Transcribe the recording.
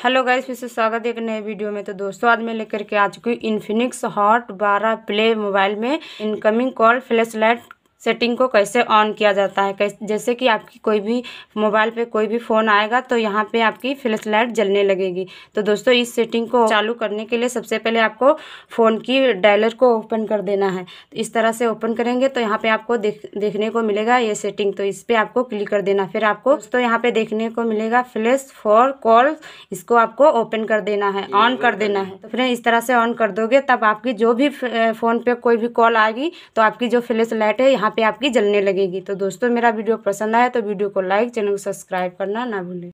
Hello guys, फिर से स्वागत है एक नए वीडियो में। तो दोस्तों, आज मैं लेकर के आ चुकी हूँ इन्फिनिक्स हॉट 12 प्ले मोबाइल में incoming call flash light setting को कैसे ऑन किया जाता है? कैसे जैसे कि आपकी कोई भी मोबाइल पे कोई भी फ़ोन आएगा तो यहाँ पे आपकी फ्लैश लाइट जलने लगेगी। तो दोस्तों इस सेटिंग को चालू करने के लिए सबसे पहले आपको फ़ोन की डायलर को ओपन कर देना है। तो इस तरह से ओपन करेंगे तो यहाँ पे आपको देख देखने को मिलेगा ये सेटिंग। तो इस पर आपको क्लिक कर देना। फिर आपको दोस्तों यहाँ पे देखने को मिलेगा फ्लैश फॉर कॉल। इसको आपको ओपन कर देना है ऑन कर देना है। तो फिर इस तरह से ऑन कर दोगे तब आपकी जो भी फ़ोन पे कोई भी कॉल आएगी तो आपकी जो फ्लैश लाइट है यहाँ यहाँ पे आपकी जलने लगेगी। तो दोस्तों, मेरा वीडियो पसंद आया तो वीडियो को लाइक, चैनल को सब्सक्राइब करना ना भूलें।